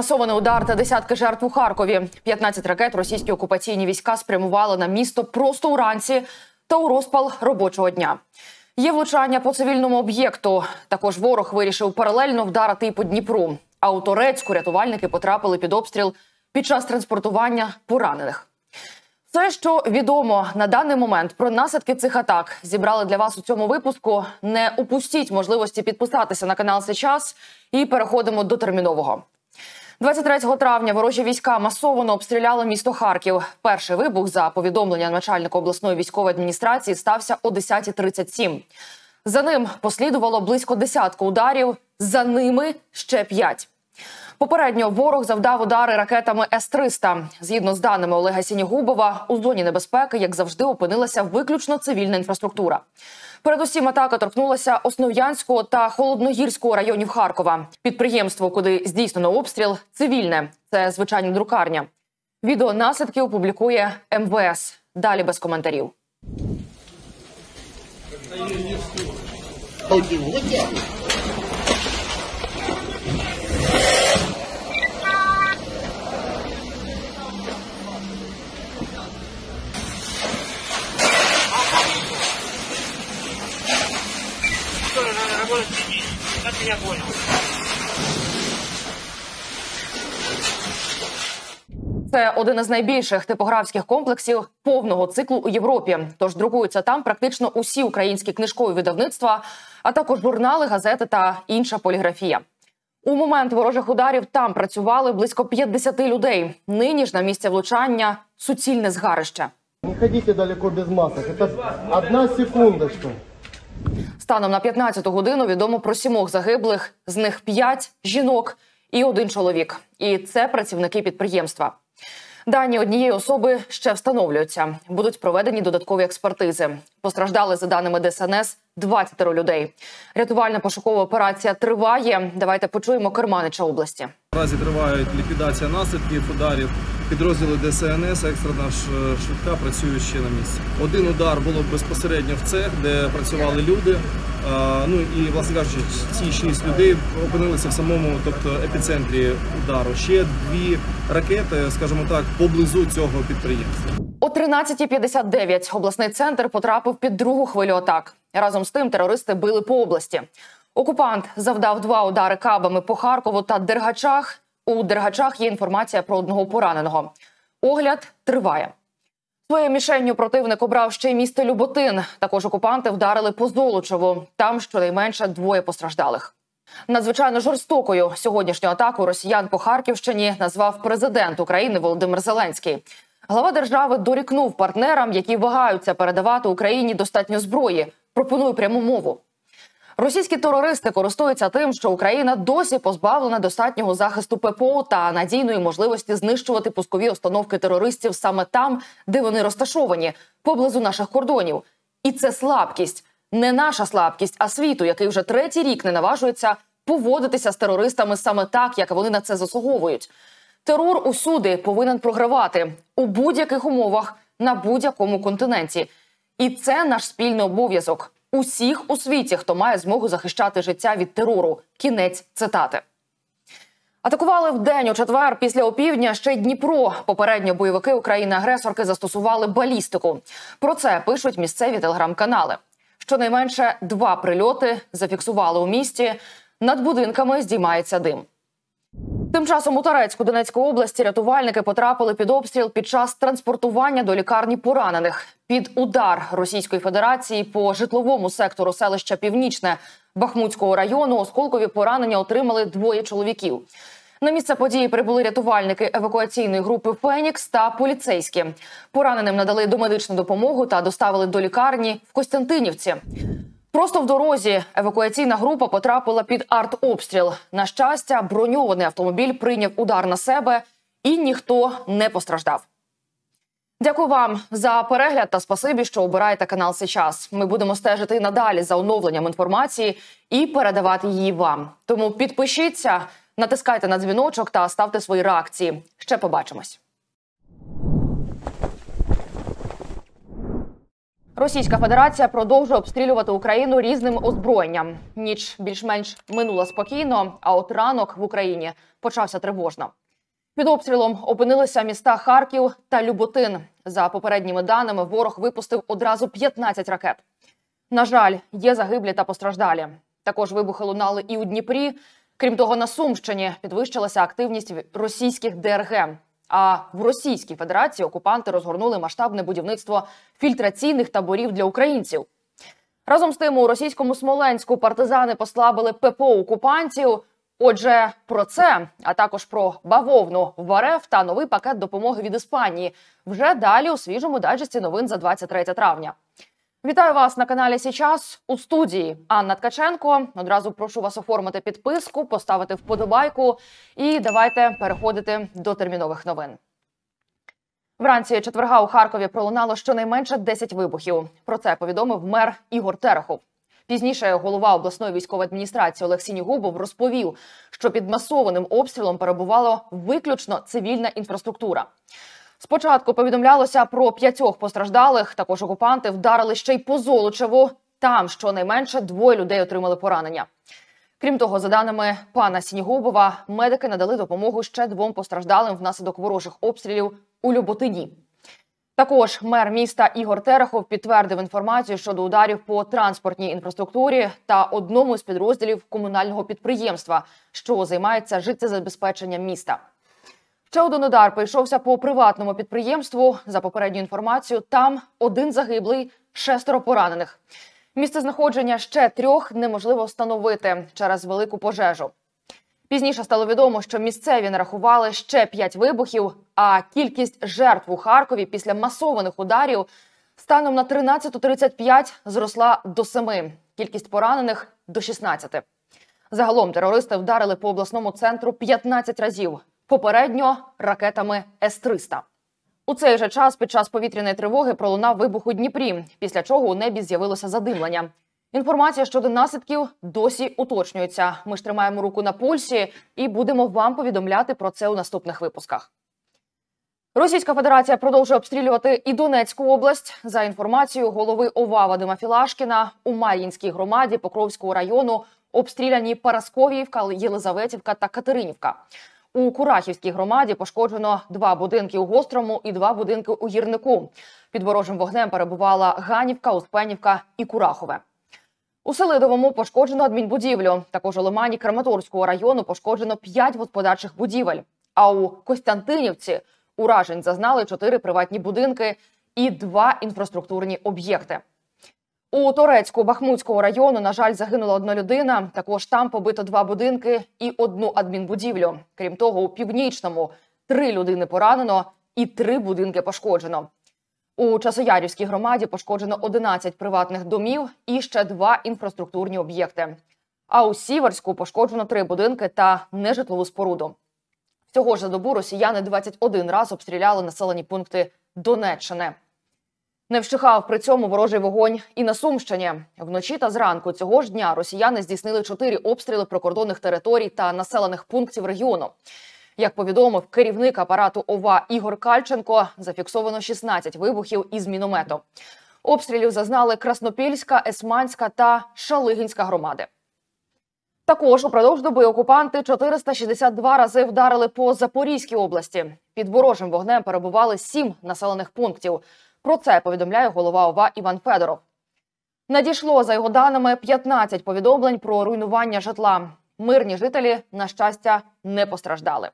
Масований удар та десятки жертв у Харкові. 15 ракет російські окупаційні війська спрямували на місто просто уранці та у розпал робочого дня. Є влучання по цивільному об'єкту. Також ворог вирішив паралельно вдарити і по Дніпру. А у Торецьку рятувальники потрапили під обстріл під час транспортування поранених. Все, що відомо на даний момент про наслідки цих атак, зібрали для вас у цьому випуску. Не упустіть можливості підписатися на канал «Сейчас» і переходимо до термінового. 23 травня ворожі війська масово обстріляли місто Харків. Перший вибух за повідомленням начальника обласної військової адміністрації стався о 10.37. За ним послідувало близько десятку ударів. За ними ще п'ять. Попередньо ворог завдав удари ракетами С-300. Згідно з даними Олега Сінігубова, у зоні небезпеки, як завжди, опинилася виключно цивільна інфраструктура. Передусім атака торкнулася Основ'янського та Холодногірського районів Харкова. Підприємство, куди здійснено обстріл, цивільне це звичайна друкарня. Відео наслідки опублікує МВС. Далі без коментарів. Тоже надо работать с детьми. Как ты я понял? Це один із найбільших типографських комплексів повного циклу у Європі. Тож друкуються там практично усі українські книжкові видавництва, а також журнали, газети та інша поліграфія. У момент ворожих ударів там працювали близько 50 людей. Нині ж на місці влучання суцільне згарище. Не ходите далеко без масок. Это одна секундочка. Станом на 15-ту годину відомо про сімох загиблих, з них п'ять жінок і один чоловік. І це працівники підприємства. Дані однієї особи ще встановлюються. Будуть проведені додаткові експертизи. Постраждали за даними ДСНС 20 людей. Рятувальна пошукова операція триває. Давайте почуємо керманича області. Наразі триває ліквідація наслідків ударів. Підрозділи ДСНС, екстрена ш- швидка працюють ще на місці. Один удар було безпосередньо в цех, де працювали люди. Ну і власне кажучи, ці шість людей опинилися в самому, тобто епіцентрі удару. Ще дві ракети, скажімо так, поблизу цього підприємства. О 13.59 обласний центр потрапив під другу хвилю атак. Разом з тим терористи били по області. Окупант завдав два удари кабами по Харкову та Дергачах. У Дергачах є інформація про одного пораненого. Огляд триває. Своєю мішенню противник обрав ще й місто Люботин. Також окупанти вдарили по Золочеву. Там щонайменше двоє постраждалих. Надзвичайно жорстокою сьогоднішню атаку росіян по Харківщині назвав президент України Володимир Зеленський. Глава держави дорікнув партнерам, які вагаються передавати Україні достатньо зброї. Пропонує пряму мову. Російські терористи користуються тим, що Україна досі позбавлена достатнього захисту ППО та надійної можливості знищувати пускові установки терористів саме там, де вони розташовані, поблизу наших кордонів. І це слабкість, не наша слабкість, а світу, який вже третій рік не наважується поводитися з терористами саме так, як вони на це заслуговують. Терор усюди повинен програвати у будь-яких умовах на будь-якому континенті. І це наш спільний обов'язок усіх у світі, хто має змогу захищати життя від терору. Кінець цитати. Атакували в день у четвер після опівдня ще Дніпро. Попередньо бойовики України-агресорки застосували балістику. Про це пишуть місцеві телеграм-канали. Щонайменше два прильоти зафіксували у місті. Над будинками здіймається дим. Тим часом у Торецьку Донецької області рятувальники потрапили під обстріл під час транспортування до лікарні поранених. Під удар Російської Федерації по житловому сектору селища Північне Бахмутського району осколкові поранення отримали двоє чоловіків. На місце події прибули рятувальники евакуаційної групи Фенікс та поліцейські. Пораненим надали домедичну допомогу та доставили до лікарні в Костянтинівці. Просто в дорозі евакуаційна група потрапила під артобстріл. На щастя, броньований автомобіль прийняв удар на себе і ніхто не постраждав. Дякую вам за перегляд та спасибі, що обираєте канал Сейчас. Ми будемо стежити надалі за оновленням інформації і передавати її вам. Тому підпишіться, натискайте на дзвіночок та ставте свої реакції. Ще побачимось. Російська Федерація продовжує обстрілювати Україну різним озброєнням. Ніч більш-менш минула спокійно, а от ранок в Україні почався тривожно. Під обстрілом опинилися міста Харків та Люботин. За попередніми даними, ворог випустив одразу 15 ракет. На жаль, є загиблі та постраждалі. Також вибухи лунали і у Дніпрі. Крім того, на Сумщині підвищилася активність російських ДРГ. А в Російській Федерації окупанти розгорнули масштабне будівництво фільтраційних таборів для українців. Разом з тим, у російському Смоленську партизани послабили ППО окупантів. Отже, про це, а також про бавовну в РФ та новий пакет допомоги від Іспанії вже далі у свіжому дайджесті новин за 23 травня. Вітаю вас на каналі Січас у студії Анна Ткаченко. Одразу прошу вас оформити підписку, поставити вподобайку і давайте переходити до термінових новин. Вранці четверга у Харкові пролунало щонайменше 10 вибухів. Про це повідомив мер Ігор Терехов. Пізніше голова обласної військової адміністрації Олег Сінігубов розповів, що під масованим обстрілом перебувала виключно цивільна інфраструктура. Спочатку повідомлялося про п'ятьох постраждалих. Також окупанти вдарили ще й по Золочеву. Там щонайменше двоє людей отримали поранення. Крім того, за даними пана Сінігубова, медики надали допомогу ще двом постраждалим внаслідок ворожих обстрілів у Люботині. Також мер міста Ігор Терехов підтвердив інформацію щодо ударів по транспортній інфраструктурі та одному з підрозділів комунального підприємства, що займається життєзабезпеченням міста. Ще один удар прийшовся по приватному підприємству. За попередньою інформацією, там один загиблий, шестеро поранених. Місце знаходження ще трьох неможливо встановити через велику пожежу. Пізніше стало відомо, що місцеві нарахували ще п'ять вибухів, а кількість жертв у Харкові після масованих ударів станом на 13.35 зросла до семи. Кількість поранених до 16. Загалом терористи вдарили по обласному центру 15 разів. Попередньо ракетами С-300. У цей же час під час повітряної тривоги пролунав вибух у Дніпрі, після чого у небі з'явилося задимлення. Інформація щодо наслідків досі уточнюється. Ми ж тримаємо руку на пульсі і будемо вам повідомляти про це у наступних випусках. Російська Федерація продовжує обстрілювати і Донецьку область. За інформацією голови ОВА Вадима Філашкіна у Мар'їнській громаді Покровського району обстріляні Парасковіївка, Єлизаветівка та Катеринівка. У Курахівській громаді пошкоджено два будинки у Гострому і два будинки у Гірнику. Під ворожим вогнем перебувала Ганівка, Успенівка і Курахове. У Селидовому пошкоджено адмінбудівлю. Також у Лимані Краматорського району пошкоджено п'ять господарчих будівель. А у Костянтинівці уражень зазнали чотири приватні будинки і два інфраструктурні об'єкти. У Торецьку Бахмутського району, на жаль, загинула одна людина. Також там побито два будинки і одну адмінбудівлю. Крім того, у північному три людини поранено і три будинки пошкоджено. У Часоярівській громаді пошкоджено 11 приватних домів і ще два інфраструктурні об'єкти. А у Сіверську пошкоджено три будинки та нежитлову споруду. Всього ж за добу росіяни 21 раз обстріляли населені пункти Донеччини. Не вщихав при цьому ворожий вогонь і на Сумщині. Вночі та зранку цього ж дня росіяни здійснили чотири обстріли прикордонних територій та населених пунктів регіону. Як повідомив керівник апарату ОВА Ігор Кальченко, зафіксовано 16 вибухів із міномету. Обстрілів зазнали Краснопільська, Есманська та Шалигінська громади. Також упродовж доби окупанти 462 рази вдарили по Запорізькій області. Під ворожим вогнем перебували сім населених пунктів. Про це повідомляє голова ОВА Іван Федоров. Надійшло за його даними 15 повідомлень про руйнування житла. Мирні жителі, на щастя, не постраждали.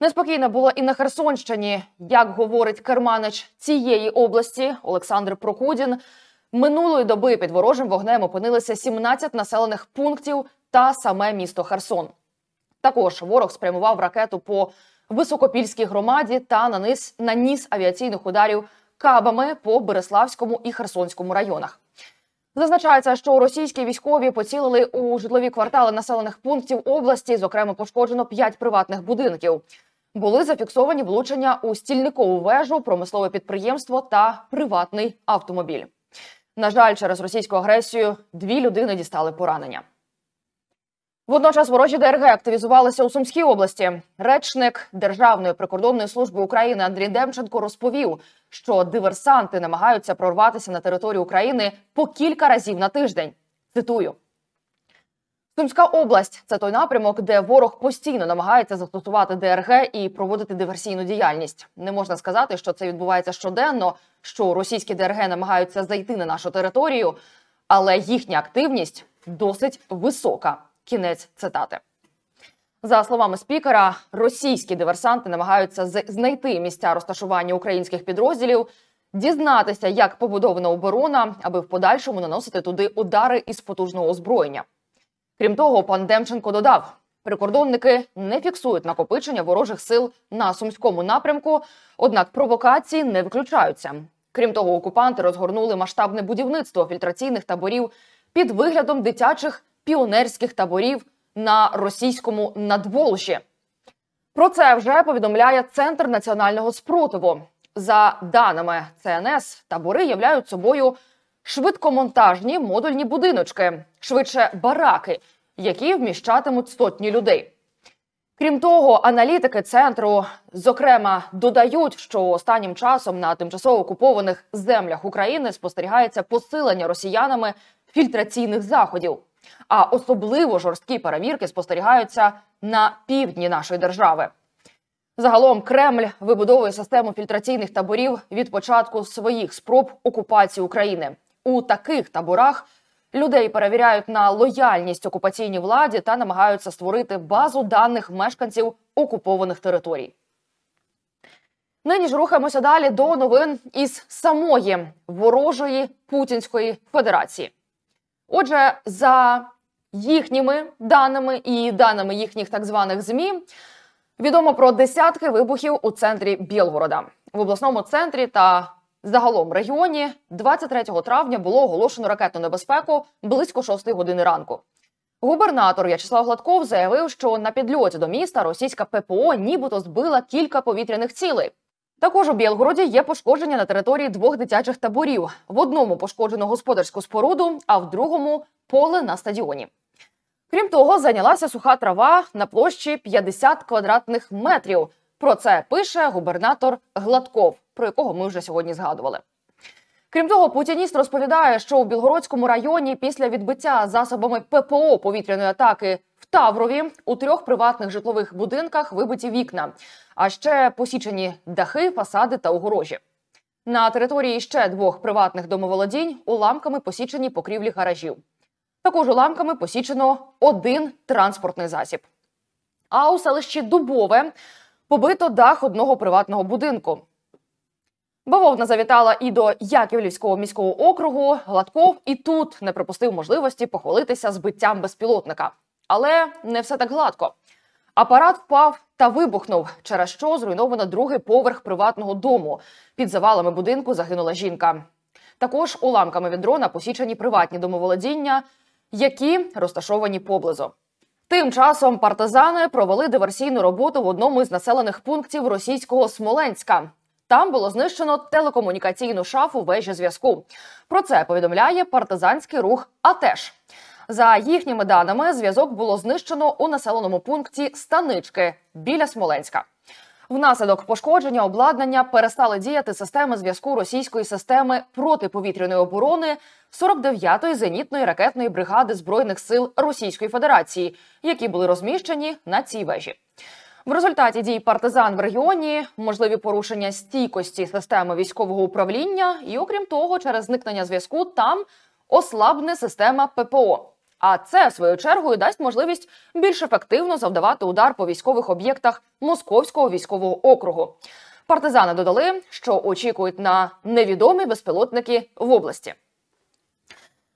Неспокійно було і на Херсонщині. Як говорить керманич цієї області Олександр Прокудін, минулої доби під ворожим вогнем опинилися 17 населених пунктів та саме місто Херсон. Також ворог спрямував ракету по високопільській громаді та наніс, наніс авіаційних ударів кабами по Береславському і Херсонському районах. Зазначається, що російські військові поцілили у житлові квартали населених пунктів області. Зокрема, пошкоджено п'ять приватних будинків. Були зафіксовані влучення у стільникову вежу, промислове підприємство та приватний автомобіль. На жаль, через російську агресію дві людини дістали поранення. Водночас ворожі ДРГ активізувалися у Сумській області. Речник Державної прикордонної служби України Андрій Демченко розповів, що диверсанти намагаються прорватися на територію України по кілька разів на тиждень. Цитую. Сумська область це той напрямок, де ворог постійно намагається застосувати ДРГ і проводити диверсійну діяльність. Не можна сказати, що це відбувається щоденно, що російські ДРГ намагаються зайти на нашу територію, але їхня активність досить висока. Кінець цитати. За словами спікера, російські диверсанти намагаються знайти місця розташування українських підрозділів, дізнатися, як побудована оборона, аби в подальшому наносити туди удари із потужного озброєння. Крім того, пан Демченко додав: прикордонники не фіксують накопичення ворожих сил на сумському напрямку, однак провокації не виключаються. Крім того, окупанти розгорнули масштабне будівництво фільтраційних таборів під виглядом дитячих піонерських таборів на російському надволжі. Про це вже повідомляє Центр національного спротиву. За даними ЦНС, табори являють собою швидкомонтажні модульні будиночки, швидше бараки, які вміщатимуть сотні людей. Крім того, аналітики центру зокрема додають, що останнім часом на тимчасово окупованих землях України спостерігається посилення росіянами фільтраційних заходів. А особливо жорсткі перевірки спостерігаються на півдні нашої держави. Загалом Кремль вибудовує систему фільтраційних таборів від початку своїх спроб окупації України. У таких таборах людей перевіряють на лояльність окупаційній владі та намагаються створити базу даних мешканців окупованих територій. Нині ж рухаємося далі до новин із самої ворожої Путінської Федерації. Отже, за їхніми даними і даними їхніх так званих ЗМІ, відомо про десятки вибухів у центрі Білгорода. В обласному центрі та загалом регіоні 23 травня було оголошено ракетну небезпеку близько 6 години ранку. Губернатор В'ячеслав Гладков заявив, що на підльоті до міста російська ППО нібито збила кілька повітряних цілей. Також у Білгороді є пошкодження на території двох дитячих таборів. В одному пошкоджено господарську споруду, а в другому поле на стадіоні. Крім того, зайнялася суха трава на площі 50 квадратних метрів. Про це пише губернатор Гладков, про якого ми вже сьогодні згадували. Крім того, путініст розповідає, що у Білгородському районі після відбиття засобами ППО повітряної атаки в Таврові у трьох приватних житлових будинках вибиті вікна, а ще посічені дахи, фасади та огорожі. На території ще двох приватних домоволодінь уламками посічені покрівлі гаражів. Також уламками посічено один транспортний засіб. А у селищі Дубове побито дах одного приватного будинку. Бавовна завітала і до Яківлівського міського округу. Гладков і тут не припустив можливості похвалитися збиттям безпілотника. Але не все так гладко. Апарат впав та вибухнув, через що зруйновано другий поверх приватного дому. Під завалами будинку загинула жінка. Також уламками від дрона посічені приватні домоволодіння, які розташовані поблизу. Тим часом партизани провели диверсійну роботу в одному із населених пунктів російського Смоленська. Там було знищено телекомунікаційну шафу вежі зв'язку. Про це повідомляє партизанський рух АТЕШ. За їхніми даними, зв'язок було знищено у населеному пункті Станички біля Смоленська. Внаслідок пошкодження обладнання перестали діяти системи зв'язку російської системи протиповітряної оборони 49-ї зенітної ракетної бригади збройних сил Російської Федерації, які були розміщені на цій вежі. В результаті дій партизан в регіоні можливі порушення стійкості системи військового управління, і окрім того, через зникнення зв'язку там ослабне система ППО. А це свою чергу і дасть можливість більш ефективно завдавати удар по військових об'єктах Московського військового округу. Партизани додали, що очікують на невідомі безпілотники в області.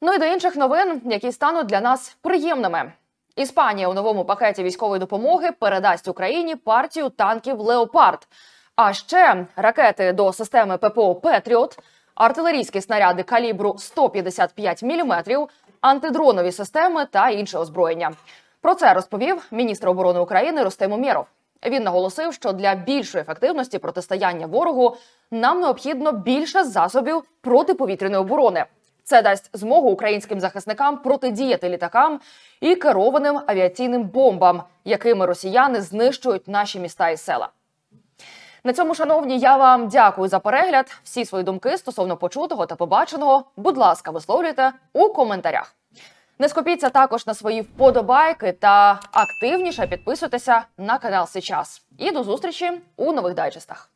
Ну і до інших новин, які стануть для нас приємними. Іспанія у новому пакеті військової допомоги передасть Україні партію танків Леопард. А ще ракети до системи ППО Петріот, артилерійські снаряди калібру 155 мм, антидронові системи та інше озброєння. Про це розповів міністр оборони України Рустем Умєров. Він наголосив, що для більшої ефективності протистояння ворогу нам необхідно більше засобів протиповітряної оборони. Це дасть змогу українським захисникам протидіяти літакам і керованим авіаційним бомбам, якими росіяни знищують наші міста і села. На цьому, шановні, я вам дякую за перегляд. Всі свої думки стосовно почутого та побаченого, будь ласка, висловлюйте у коментарях. Не скупіться також на свої вподобайки та активніше підписуйтеся на канал Сейчас. І до зустрічі у нових дайджестах.